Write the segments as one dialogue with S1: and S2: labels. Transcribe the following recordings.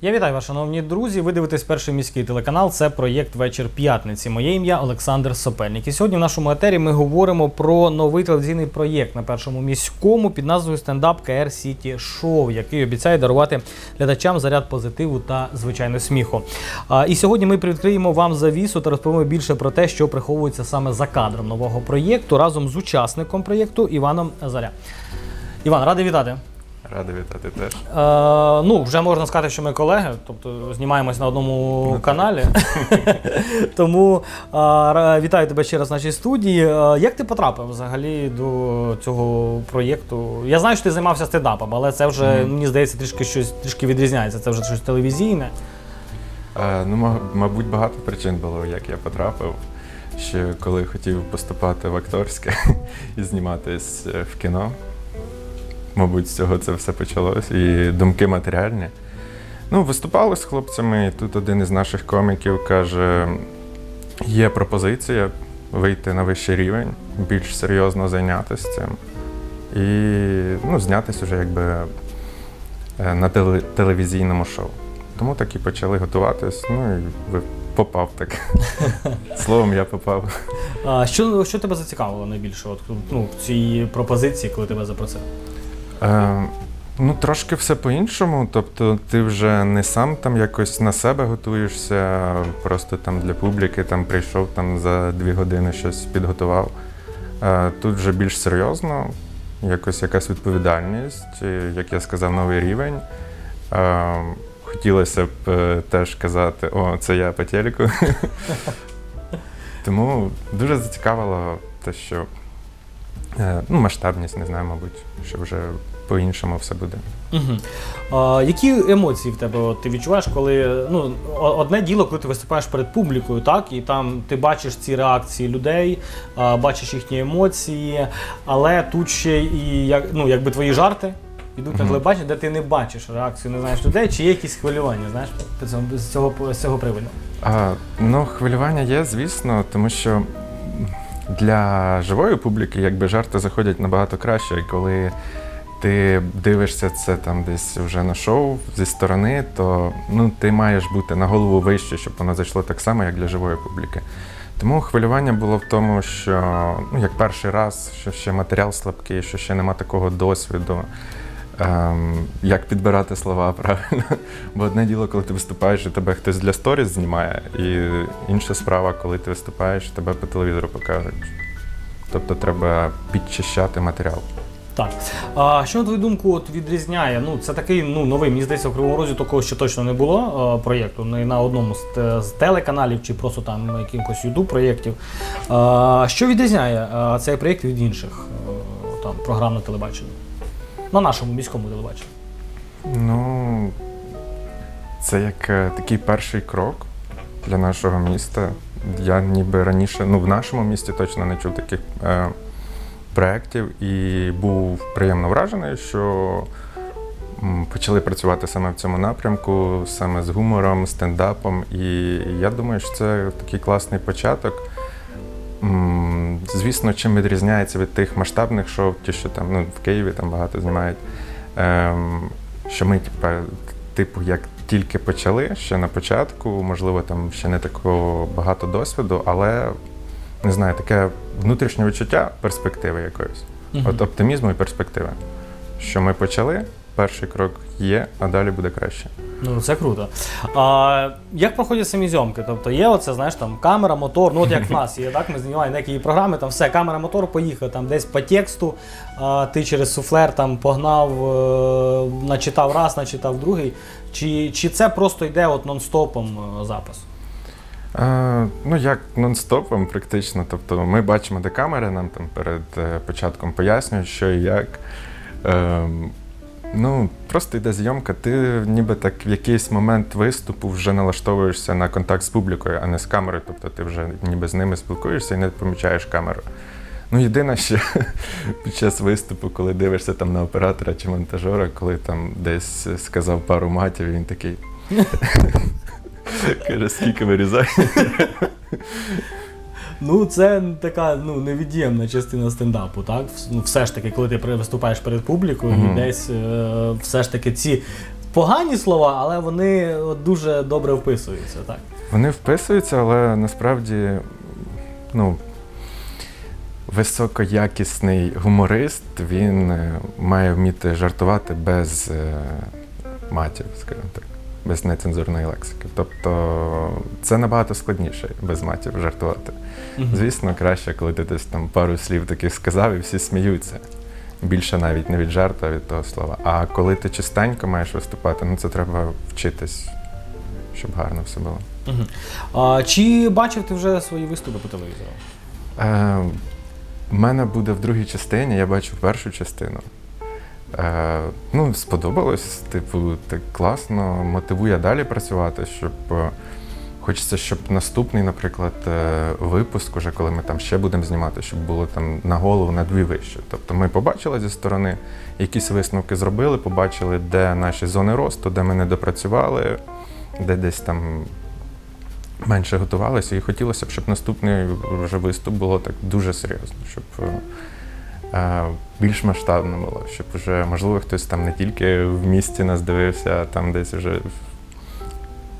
S1: Я вітаю вас, шановні друзі. Ви дивитесь перший міський телеканал. Це проєкт Вечір п'ятниці. Моє ім'я Олександр Сопельник. І сьогодні в нашому етері ми говоримо про новий телевізійний проєкт на першому міському під назвою Стендап КР Сіті Шоу, який обіцяє дарувати глядачам заряд позитиву та звичайно сміху. А, і сьогодні ми привідкриємо вам завісу та розповімо більше про те, що приховується саме за кадром нового проєкту разом з учасником проєкту Іваном Заря. Іван, радий вітати.
S2: Радий вітати теж.
S1: Е, ну, вже можна сказати, що ми колеги, тобто знімаємось на одному
S2: Ну,
S1: каналі. Тому е, вітаю тебе ще раз в нашій студії. Е, як ти потрапив взагалі до цього проєкту? Я знаю, що ти займався стендапом, але це вже,
S2: Мгм.
S1: мені здається, трішки щось трішки відрізняється. Це вже щось телевізійне.
S2: Е, ну, мабуть, багато причин було, як я потрапив. Ще коли хотів поступати в акторське і зніматись е, в кіно. Мабуть, з цього це все почалось. І думки матеріальні. Ну, виступали з хлопцями, і тут один із наших коміків каже: є пропозиція вийти на вищий рівень, більш серйозно зайнятися цим. І ну, знятись уже якби е, на теле- телевізійному шоу. Тому так і почали готуватись. Ну і попав так. Словом, я попав.
S1: А, що, що тебе зацікавило найбільше от, ну, в цій пропозиції, коли тебе запросили?
S2: Е, ну, трошки все по-іншому. Тобто, ти вже не сам там якось на себе готуєшся, просто там для публіки там прийшов там за дві години щось підготував. Е, тут вже більш серйозно, якось якась відповідальність, як я сказав, новий рівень. Е, хотілося б теж казати, о, це я по телеку. Тому дуже зацікавило те, що ну, масштабність, не знаю, мабуть, що вже по-іншому все буде.
S1: Угу. А, які емоції в тебе от, ти відчуваєш, коли ну, одне діло, коли ти виступаєш перед публікою, так, і там ти бачиш ці реакції людей, а, бачиш їхні емоції, але тут ще і як, ну, якби твої жарти йдуть на телебачення, де ти не бачиш реакцію, не знаєш людей, чи є якісь хвилювання, знаєш, з цього, з цього приводу.
S2: А, ну, хвилювання є, звісно, тому що для живої публіки якби жарти заходять набагато краще. Коли ти дивишся це там десь вже на шоу зі сторони, то ну, ти маєш бути на голову вище, щоб воно зайшло так само, як для живої публіки. Тому хвилювання було в тому, що ну, як перший раз, що ще матеріал слабкий, що ще нема такого досвіду. Ем, як підбирати слова правильно. Бо одне діло, коли ти виступаєш, і тебе хтось для сторіс знімає, і інша справа, коли ти виступаєш, тебе по телевізору покажуть. Тобто треба підчищати матеріал.
S1: Так. А що на твою думку от відрізняє? Ну, це такий ну, новий, мені здається, в Кривому Розі такого ще точно не було е, проєкту, не на одному з, з телеканалів чи просто там якихось ютуб проєктів. А, що відрізняє е, цей проєкт від інших е, там, програм на телебаченні? На нашому міському телебаченні.
S2: Ну, це як е, такий перший крок для нашого міста. Я ніби раніше, ну в нашому місті точно не чув таких е, проєктів і був приємно вражений, що почали працювати саме в цьому напрямку, саме з гумором, стендапом. І я думаю, що це такий класний початок. Звісно, чим відрізняється від тих масштабних шоу, ті, що там ну, в Києві там багато знімають. Ем, що ми, типа, типу, як тільки почали ще на початку, можливо, там ще не такого багато досвіду, але не знаю, таке внутрішнє відчуття перспективи якоїсь.
S1: Мгм.
S2: От оптимізму і перспективи. Що ми почали, перший крок є, а далі буде краще.
S1: Ну, це круто. А, як проходять самі зйомки? Тобто є оце, знаєш, там камера, мотор, ну от як в нас є, так? Ми знімаємо деякі програми, там все, камера, мотор, поїхав, там десь по тексту, а, ти через суфлер там погнав, е, начитав раз, начитав другий. Чи, чи це просто йде от нон-стопом е, запис?
S2: Е, ну, як нон-стопом, практично. Тобто ми бачимо, де камери, нам там перед е, початком пояснюють, що і як. Е, ну, просто йде зйомка, ти ніби так в якийсь момент виступу вже налаштовуєшся на контакт з публікою, а не з камерою. Тобто ти вже ніби з ними спілкуєшся і не помічаєш камеру. Ну, єдине, що під час виступу, коли дивишся там на оператора чи монтажера, коли там десь сказав пару матів, він такий. Каже, скільки вирізає.
S1: Ну, це така ну, невід'ємна частина стендапу, так? Ну, все ж таки, коли ти виступаєш перед публікою, і десь е, все ж таки ці погані слова, але вони дуже добре вписуються, так?
S2: Вони вписуються, але насправді ну, високоякісний гуморист, він е, має вміти жартувати без е, матів, скажімо так, без нецензурної лексики. Тобто це набагато складніше без матів жартувати.
S1: Мгм.
S2: Звісно, краще, коли ти десь там пару слів таких сказав і всі сміються. Більше навіть не від жарту, а від того слова. А коли ти чистенько маєш виступати, ну це треба вчитись, щоб гарно все було.
S1: Мгм. А, чи бачив ти вже свої виступи по телевізору?
S2: Е, в мене буде в другій частині, я бачу першу частину. Е, ну, сподобалось, типу, так класно, мотивує далі працювати, щоб е, хочеться, щоб наступний, наприклад, е, випуск, уже коли ми там ще будемо знімати, щоб було там на голову на дві вище. Тобто ми побачили зі сторони, якісь висновки зробили, побачили, де наші зони росту, де ми не допрацювали, де десь там менше готувалися, і хотілося б, щоб наступний вже виступ було так дуже серйозно, щоб е, більш масштабно було, щоб вже, можливо, хтось там не тільки в місті нас дивився, а там десь вже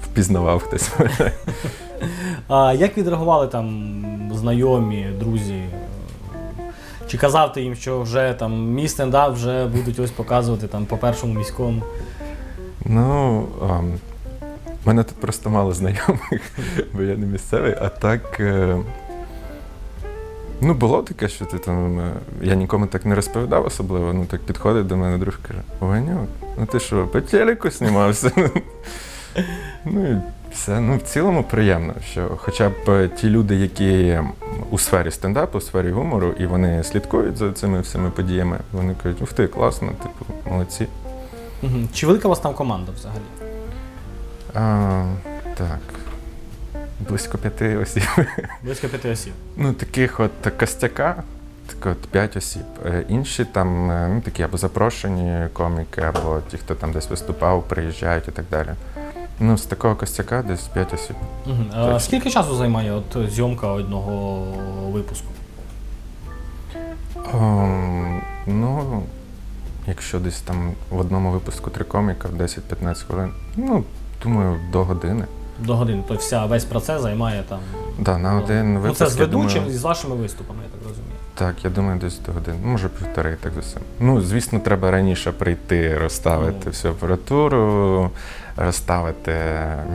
S2: впізнавав хтось.
S1: А, як відреагували там знайомі, друзі? Чи казав ти їм, що вже там мій стендап вже будуть ось показувати там по першому міському?
S2: Ну, в мене тут просто мало знайомих, бо я не місцевий, а так. Ну, було таке, що ти там. е, Я нікому так не розповідав особливо. Ну так підходить до мене друг і каже: Ванюк, ну ти що, по телеку знімався? ну і все. Ну, в цілому приємно, що хоча б е, ті люди, які у сфері стендапу, у сфері гумору, і вони слідкують за цими всіми подіями, вони кажуть, ух ти, класно, типу, молодці.
S1: Чи велика у вас там команда взагалі?
S2: А, так. Близько п'яти осіб.
S1: Близько п'яти осіб.
S2: Ну, таких от костяка, так от п'ять осіб. Е, Інші там, е, ну, такі або запрошені коміки, або ті, хто там десь виступав, приїжджають і так далі. Ну, з такого костяка десь п'ять осіб.
S1: А,
S2: Так.
S1: скільки часу займає от зйомка одного випуску?
S2: Ом, ну, якщо десь там в одному випуску три коміка, 10-15 хвилин, ну, думаю, до години.
S1: До години. Тобто вся весь процес займає там.
S2: Да, на один
S1: ну,
S2: випуск.
S1: це з ведучим
S2: думаю,
S1: і з вашими виступами, я так розумію.
S2: Так, я думаю, десь до години. Ну, Може, півтори, так за все. Ну, звісно, треба раніше прийти, розставити
S1: Ну.
S2: всю апаратуру, розставити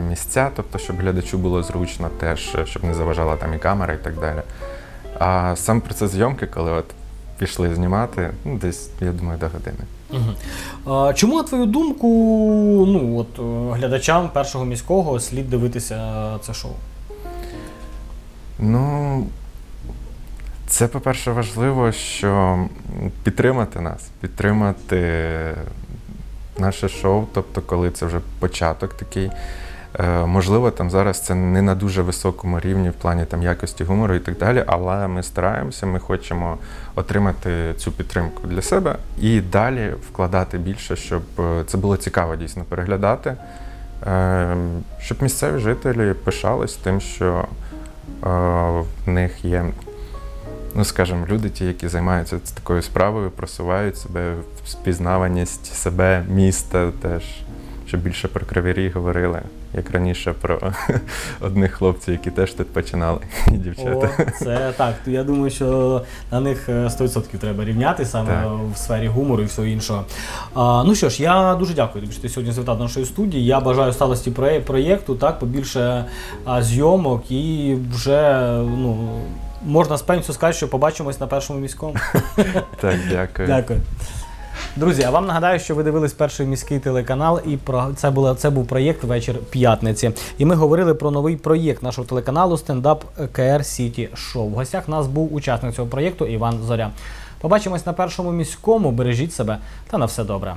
S2: місця, тобто, щоб глядачу було зручно теж, щоб не заважала там і камера і так далі. А сам процес зйомки, коли от пішли знімати, ну, десь, я думаю, до години.
S1: Чому, на твою думку, ну, от, е, глядачам першого міського слід дивитися це шоу?
S2: Ну, це, по-перше, важливо, що підтримати нас, підтримати наше шоу, тобто, коли це вже початок такий. Е, Можливо, там зараз це не на дуже високому рівні в плані там якості гумору і так далі, але ми стараємося, ми хочемо отримати цю підтримку для себе і далі вкладати більше, щоб е, це було цікаво дійсно переглядати, е, щоб місцеві жителі пишались тим, що в них є, ну скажімо, люди, ті, які займаються такою справою, просувають себе в спізнаваність себе, міста теж, щоб більше про Кривий Ріг говорили, як раніше про одних хлопців, які теж тут починали, і дівчата.
S1: О, це так. Я думаю, що на них е, 100% треба рівняти саме
S2: Так.
S1: в сфері гумору і всього іншого. А, ну що ж, я дуже дякую тобі, що ти сьогодні завітав до нашої студії. Я бажаю сталості проєкту, так, побільше зйомок і вже ну, можна з певністю сказати, що побачимось на першому міському.
S2: Так, дякую.
S1: Дякую. Друзі, а вам нагадаю, що ви дивились перший міський телеканал, і про це була це був проєкт Вечір п'ятниці. І ми говорили про новий проєкт нашого телеканалу стендап КР Сіті Шоу. В гостях нас був учасник цього проєкту Іван Зоря. Побачимось на першому міському. Бережіть себе та на все добре.